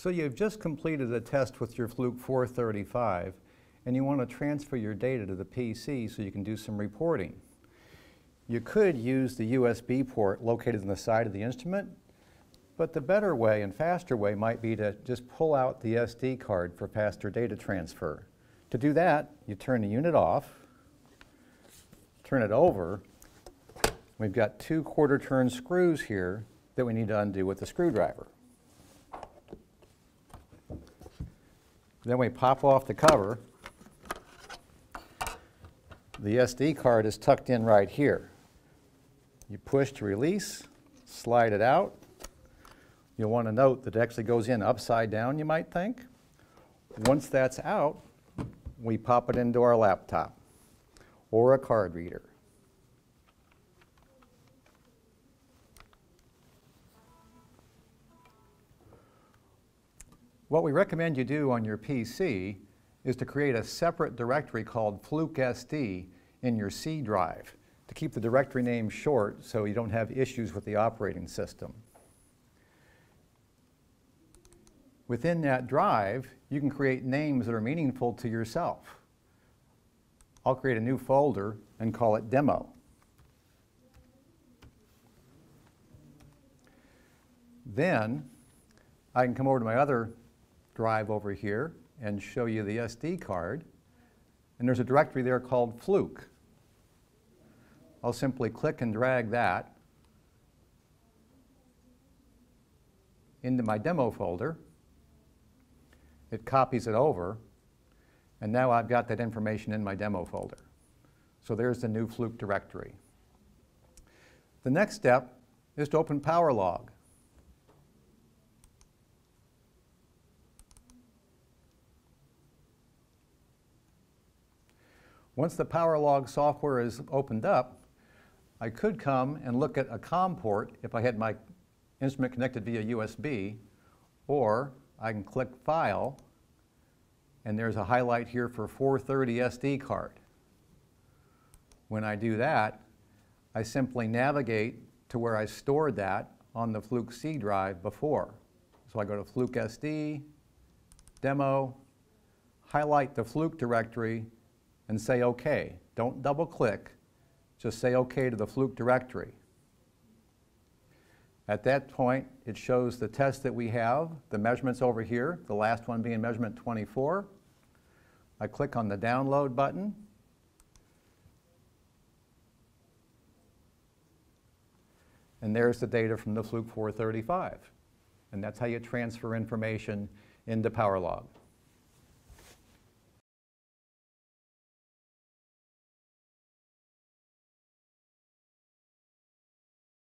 So you've just completed a test with your Fluke 435 and you want to transfer your data to the PC so you can do some reporting. You could use the USB port located on the side of the instrument, but the better way and faster way might be to just pull out the SD card for faster data transfer. To do that, you turn the unit off, turn it over. We've got two quarter turn screws here that we need to undo with the screwdriver. Then we pop off the cover. The SD card is tucked in right here. You push to release, slide it out. You'll want to note that it actually goes in upside down, you might think. Once that's out, we pop it into our laptop or a card reader. What we recommend you do on your PC is to create a separate directory called Fluke SD in your C drive to keep the directory name short so you don't have issues with the operating system. Within that drive, you can create names that are meaningful to yourself. I'll create a new folder and call it Demo. Then I can come over to my other drive over here and show you the SD card. And there's a directory there called Fluke. I'll simply click and drag that into my demo folder. It copies it over, and now I've got that information in my demo folder. So there's the new Fluke directory. The next step is to open PowerLog. Once the PowerLog software is opened up, I could come and look at a COM port if I had my instrument connected via USB, or I can click File, and there's a highlight here for 430 SD card. When I do that, I simply navigate to where I stored that on the Fluke C drive before. So I go to Fluke SD, Demo, highlight the Fluke directory, and say OK. Don't double click, just say OK to the Fluke directory. At that point, it shows the test that we have, the measurements over here, the last one being measurement 24. I click on the download button. And there's the data from the Fluke 435. And that's how you transfer information into PowerLog.